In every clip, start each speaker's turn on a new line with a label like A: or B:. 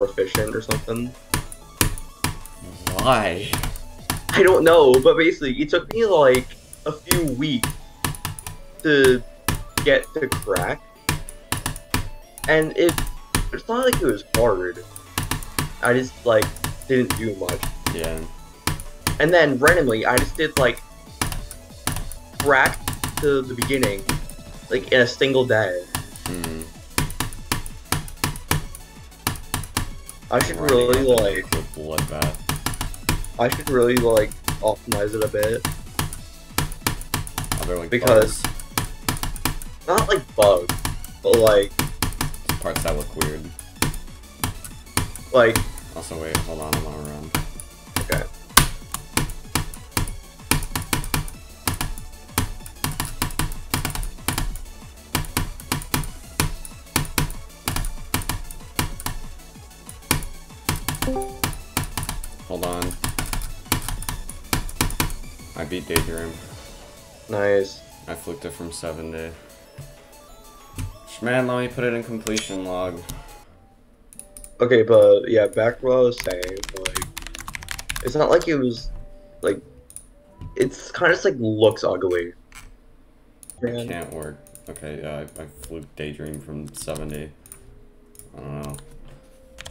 A: efficient or something.
B: Why?
A: I don't know, but basically, it took me like a few weeks to get to crack, and it it's not like it was hard. I just like didn't do much,
B: Yeah.
A: and then randomly, I just did like crack to the beginning, like in a single day. I should really like
B: bloodbath.
A: I should really like optimize it a bit.
B: There like
A: Because-
B: bugs?
A: Not like bugs, but like
B: parts that look weird.
A: like
B: Also, wait, hold on, I'm on a run. Hold on. I beat Daydream.
A: Nice.
B: I flicked it from 70. Man, let me put it in completion log.
A: Okay, but yeah, back to what I was saying, like it's not like it was like it's kind of just like looks ugly.
B: It can't work. Okay, yeah, I, I flew Daydream from 70. I don't know.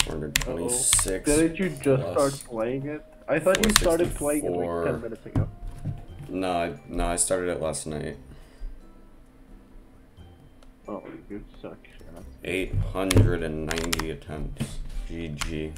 B: 426.
C: Didn't you just start playing it? I thought you started playing it like 10 minutes ago.
B: No, I, no, I started it last night.
C: Oh, you suck. Shut
B: 890 attempts. GG.